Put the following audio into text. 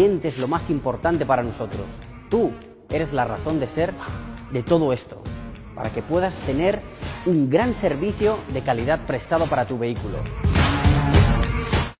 cliente es lo más importante para nosotros. Tú eres la razón de ser de todo esto, para que puedas tener un gran servicio de calidad prestado para tu vehículo.